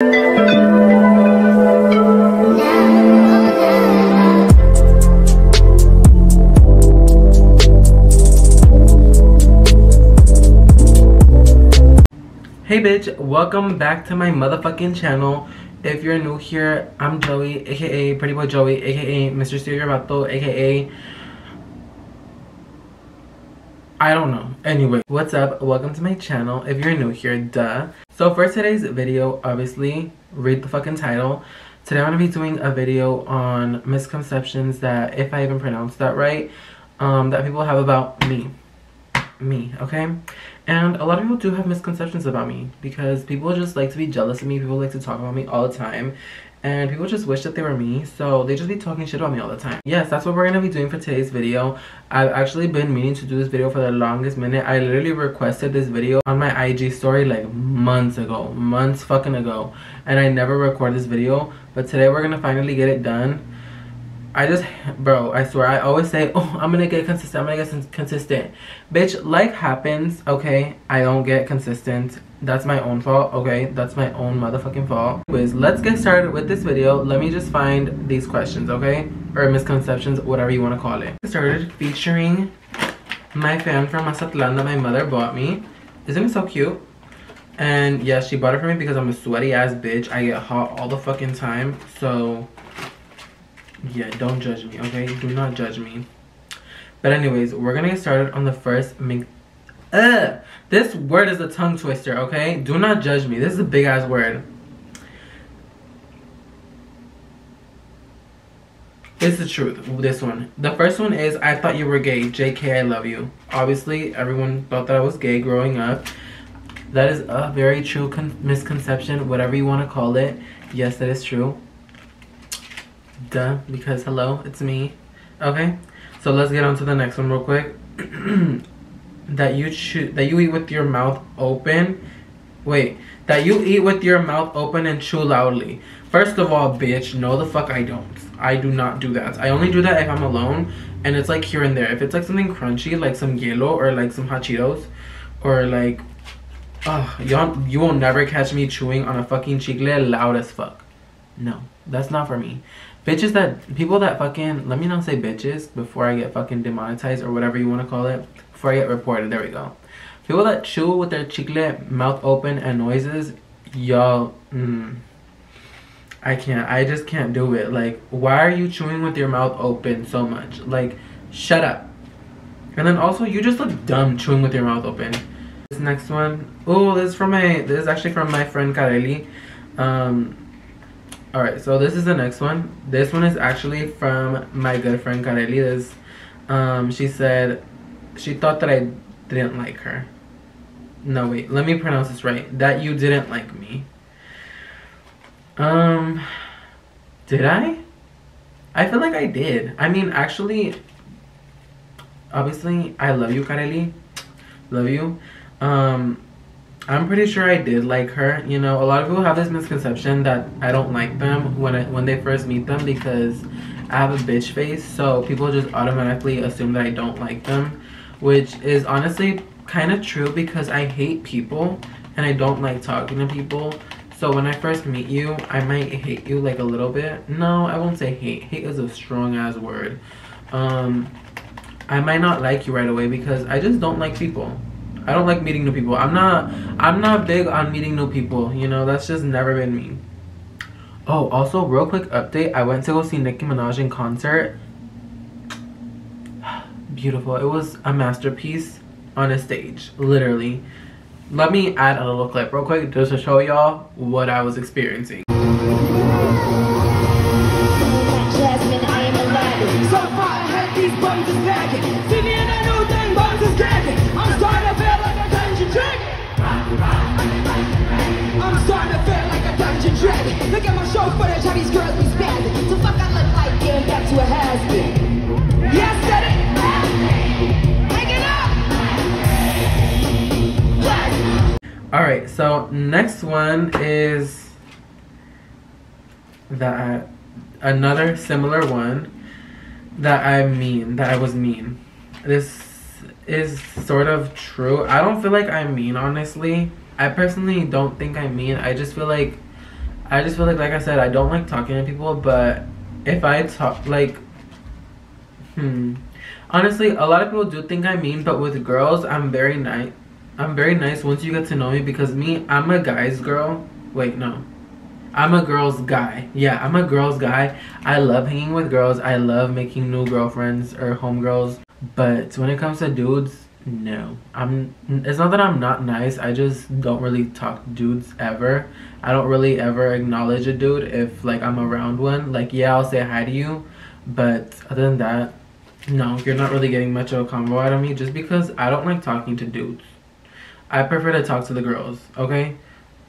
Hey bitch, welcome back to my motherfucking channel. If you're new here, I'm Joey, aka Pretty Boy Joey, aka Mr. Stereo Rato, aka I don't know. Anyway, what's up? Welcome to my channel. If you're new here, duh. So for today's video, obviously, read the fucking title. Today I'm going to be doing a video on misconceptions that, if I even pronounced that right, um, that people have about me. Me, okay? And a lot of people do have misconceptions about me because people just like to be jealous of me. People like to talk about me all the time. And people just wish that they were me. So they just be talking shit about me all the time. Yes, that's what we're to be doing for today's video. I've actually been meaning to do this video for the longest minute. I literally requested this video on my IG story like months ago. Months fucking ago. And I never record this video. But today we're to finally get it done. I just, bro, I swear, I always say, oh, I'm gonna get consistent, I'm gonna get consistent. Bitch, life happens, okay? I don't get consistent. That's my own fault, okay? That's my own motherfucking fault. Anyways, let's get started with this video. Let me just find these questions, okay? Or misconceptions, whatever you want to call it. Started featuring my fan from Mazatlan that my mother bought me. Isn't it so cute? And yeah, she bought it for me because I'm a sweaty ass bitch. I get hot all the fucking time. So yeah don't judge me okay do not judge me but anyways we're gonna get started on the first this word is a tongue twister okay do not judge me this is a big ass word It's the truth. This one. The first one is I thought you were gay. JK, I love you. Obviously, everyone thought that I was gay growing up. That is a very true misconception, whatever you want to call it. Yes, that is true. Duh, because hello, it's me. Okay, so let's get on to the next one real quick. that you chew, that you eat with your mouth open. Wait, that you eat with your mouth open and chew loudly. First of all, bitch, no the fuck I don't. I do not do that. I only do that if I'm alone and it's like here and there. If it's like something crunchy, like some yellow or like some hot or like, oh, you you will never catch me chewing on a fucking chicle loud as fuck. No, that's not for me. Bitches that, people that fucking, let me not say bitches before I get fucking demonetized or whatever you want to call it. Before I get reported, there we go. People that chew with their chicle mouth open and noises, y'all, mm, I can't, I just can't do it. Like, why are you chewing with your mouth open so much? Like, shut up. And then also, you just look dumb chewing with your mouth open. This next one, oh, this is from my, this is actually from my friend Kareli. Um, all right so this is the next one. This one is actually from my good friend Kareli. Um she said she thought that I didn't like her. No wait let me pronounce this right. That you didn't like me. Um did I? I feel like I did. I mean actually obviously I love you Kareli. Love you. Um I'm pretty sure I did like her. You know, a lot of people have this misconception that I don't like them when I, when they first meet them because I have a bitch face. So people just automatically assume that I don't like them, which is honestly kind of true because I hate people and I don't like talking to people. So when I first meet you, I might hate you like a little bit. No, I won't say hate. Hate is a strong ass word. Um, I might not like you right away because I just don't like people. I don't like meeting new people. I'm not I'm not big on meeting new people. You know, that's just never been me. Oh, also real quick update. I went to go see Nicki Minaj in concert. Beautiful. It was a masterpiece on a stage, literally. Let me add a little clip real quick just to show y'all what I was experiencing. So next one is that I, another similar one that I mean, that I was mean. This is sort of true. I don't feel like I'm mean, honestly. I personally don't think I'm mean. I just feel like I just feel like, like I said, I don't like talking to people, but if I talk, like, hmm. Honestly, a lot of people do think I'm mean, but with girls, I'm very nice. I'm very nice once you get to know me because me, I'm a guy's girl. Wait, no. I'm a girl's guy. Yeah, I'm a girl's guy. I love hanging with girls. I love making new girlfriends or homegirls. But when it comes to dudes, no. I'm it's not that I'm not nice. I just don't really talk dudes ever. I don't really ever acknowledge a dude if like I'm around one. Like yeah, I'll say hi to you, but other than that, no, you're not really getting much of a convo out of me just because I don't like talking to dudes. I prefer to talk to the girls, okay?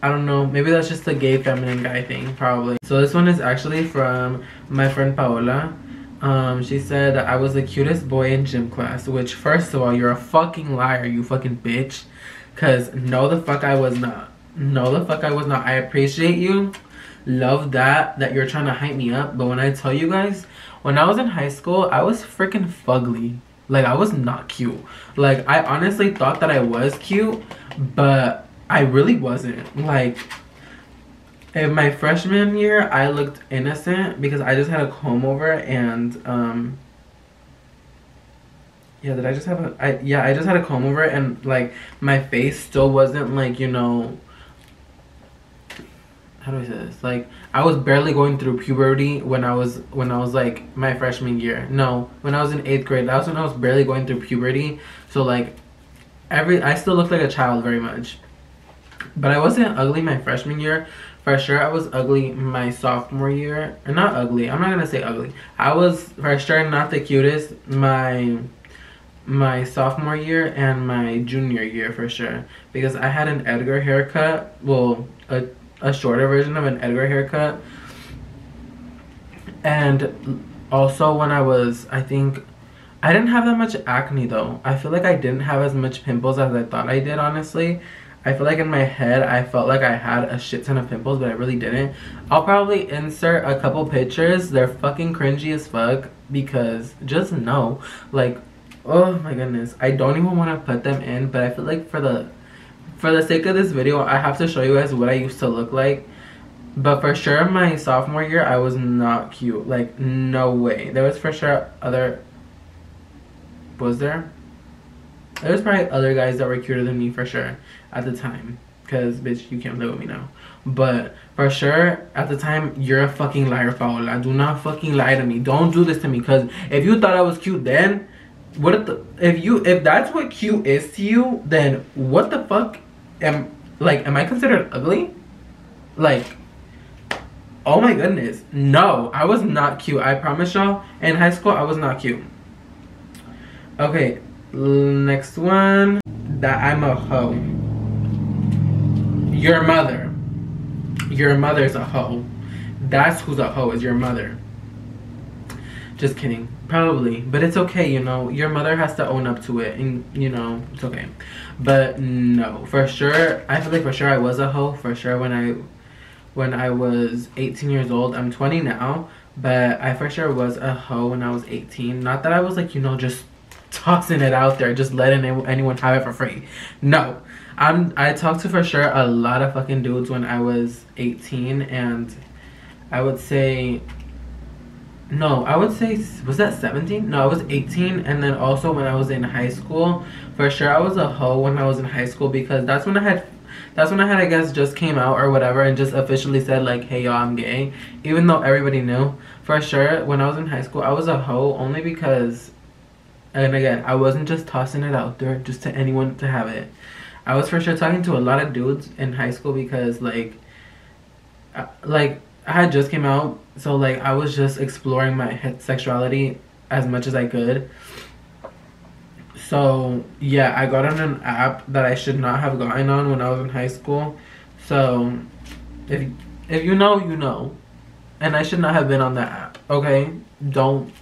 I don't know, maybe that's just a gay feminine guy thing, probably. So this one is actually from my friend Paola. Um, she said I was the cutest boy in gym class, which first of all, you're a fucking liar, you fucking bitch. Cause no the fuck I was not. No the fuck I was not. I appreciate you. Love that, that you're trying to hype me up. But when I tell you guys, when I was in high school, I was freaking fugly. Like I was not cute. Like I honestly thought that I was cute, but I really wasn't. Like in my freshman year, I looked innocent because I just had a comb over and um yeah, did I just have a I yeah, I just had a comb over and like my face still wasn't like, you know, how do I say this? Like I was barely going through puberty when I was when I was like my freshman year. No, when I was in eighth grade. That was when I was barely going through puberty. So like every I still looked like a child very much. But I wasn't ugly my freshman year. For sure I was ugly my sophomore year. Not ugly. I'm not gonna say ugly. I was for sure not the cutest my my sophomore year and my junior year for sure. Because I had an Edgar haircut. Well, a a shorter version of an Edgar haircut. And also when I was, I think, I didn't have that much acne though. I feel like I didn't have as much pimples as I thought I did, honestly. I feel like in my head, I felt like I had a shit ton of pimples, but I really didn't. I'll probably insert a couple pictures. They're fucking cringy as fuck because just know, like, oh my goodness. I don't even want to put them in, but I feel like for the for the sake of this video, I have to show you guys what I used to look like. But for sure, my sophomore year, I was not cute. Like, no way. There was for sure other... Was there? There was probably other guys that were cuter than me for sure at the time. Because, bitch, you can't live with me now. But for sure, at the time, you're a fucking liar, Paola. Do not fucking lie to me. Don't do this to me. Because if you thought I was cute then, what if the if you if that's what cute is to you, then what the fuck am like am I considered ugly? Like oh my goodness. No, I was not cute. I promise y'all. In high school I was not cute. Okay, next one. That I'm a hoe. Your mother. Your mother's a hoe. That's who's a hoe is your mother. Just kidding. Probably. But it's okay, you know. Your mother has to own up to it. And, you know, it's okay. But, no. For sure, I feel like for sure I was a hoe. For sure when I when I was 18 years old. I'm 20 now. But I for sure was a hoe when I was 18. Not that I was like, you know, just tossing it out there. Just letting anyone have it for free. No. I'm, I talked to for sure a lot of fucking dudes when I was 18. And I would say no i would say was that 17 no i was 18 and then also when i was in high school for sure i was a hoe when i was in high school because that's when i had that's when i had i guess just came out or whatever and just officially said like hey y'all i'm gay even though everybody knew. For sure when i was in high school i was a hoe only because and again i wasn't just tossing it out there just to anyone to have it. I was for sure talking to a lot of dudes in high school because like uh, like I had just came out, so like I was just exploring my sexuality as much as I could. So yeah, I got on an app that I should not have gotten on when I was in high school. So if if you know, you know. And I should not have been on that app. Okay? Don't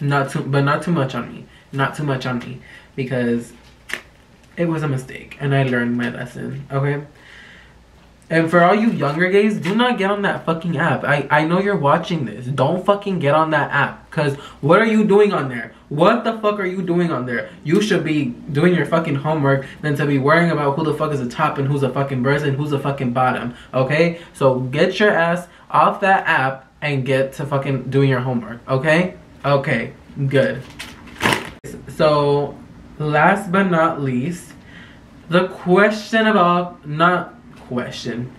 not too but not too much on me. Not too much on me because it was a mistake and I learned my lesson. Okay? And for all you younger gays, do not get on that fucking app. I, I know you're watching this. Don't fucking get on that app. Because what are you doing on there? What the fuck are you doing on there? You should be doing your fucking homework than to be worrying about who the fuck is the top and who's a fucking and who's the fucking bottom. Okay? So get your ass off that app and get to fucking doing your homework. Okay? Okay. Good. So last but not least, the question all not question.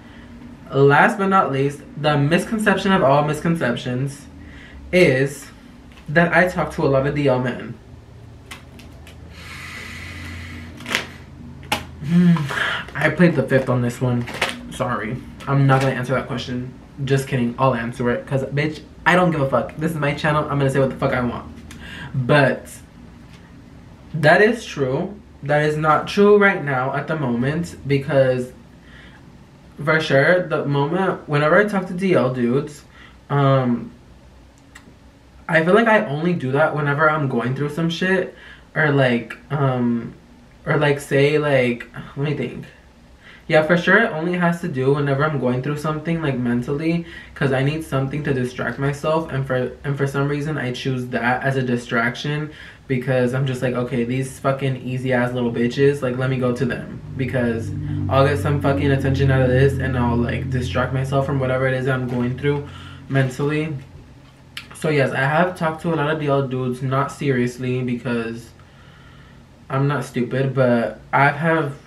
Last but not least, the misconception of all misconceptions is that I talk to a lot of DL men. Hmm, I played the fifth on this one. Sorry. I'm not gonna answer that question. Just kidding. I'll answer it. Cause bitch, I don't give a fuck. This is my channel. I'm gonna say what the fuck I want. But that is true. That is not true right now at the moment because for sure the moment whenever I talk to DL dudes, um I feel like I only do that whenever I'm going through some shit or like um or like say like let me think yeah for sure it only has to do whenever i'm going through something like mentally because i need something to distract myself and for and for some reason i choose that as a distraction because i'm just like okay these fucking easy ass little bitches like let me go to them because i'll get some fucking attention out of this and i'll like distract myself from whatever it is i'm going through mentally. So yes i have talked to a lot of DL dudes not seriously because i'm not stupid but i have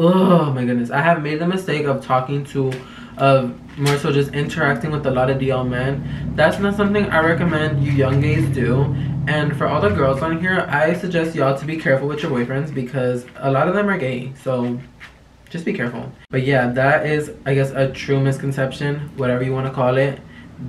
oh my goodness. I have made the mistake of talking to of more so just interacting with a lot of dl men. That's not something i recommend you young gays do. And for all the girls on here i suggest y'all to be careful with your boyfriends because a lot of them are gay. So just be careful. But yeah that is i guess a true misconception whatever you want to call it.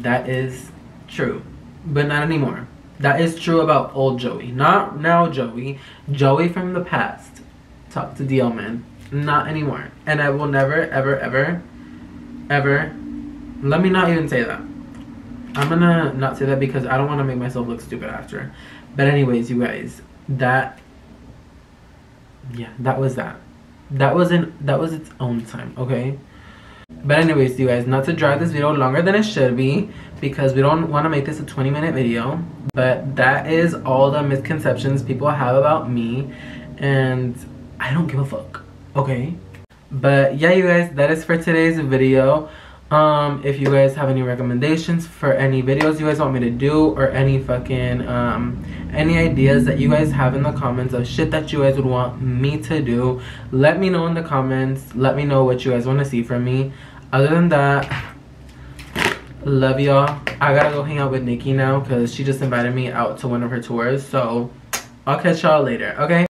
That is true. But not anymore. That is true about old joey. Not now joey. Joey from the past. Talk to dl men not anymore. And I will never, ever, ever, ever. Let me not even say that. I'm gonna not say that because I don't want to make myself look stupid after. But anyways, you guys, that yeah, that was that. That was in that was its own time, okay? But anyways, you guys, not to drag this video longer than it should be because we don't want to make this a 20 minute video. But that is all the misconceptions people have about me and I don't give a fuck okay. But yeah you guys that is for today's video. Um if you guys have any recommendations for any videos you guys want me to do or any fucking um any ideas that you guys have in the comments of shit that you guys would want me to do let me know in the comments. Let me know what you guys want to see from me. Other than that love y'all. I gotta go hang out with Nicki now because she just invited me out to one of her tours so i'll catch y'all later okay